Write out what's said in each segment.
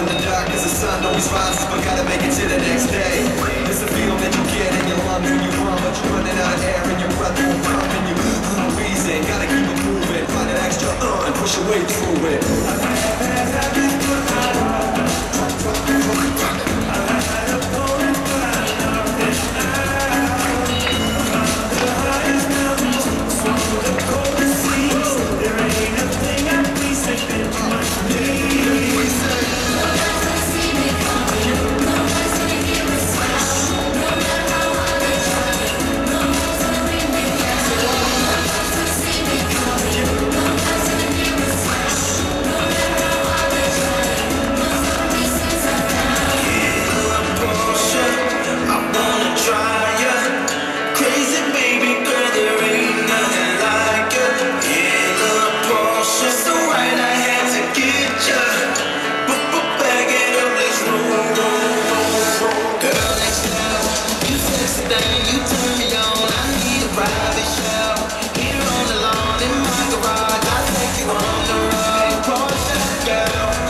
in the dark as the sun always rises, but gotta make it to the next day. It's the feeling that you get in your lungs when you run, but you're running out of air and your breath won't come and you no. Gotta keep it moving, find an extra uh and push your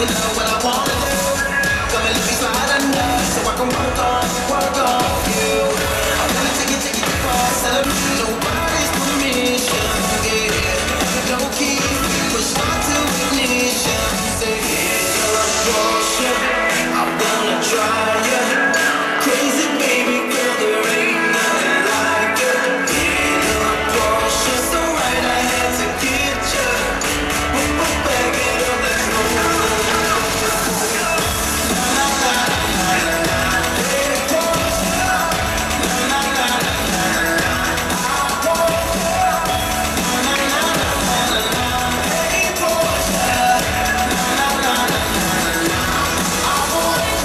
without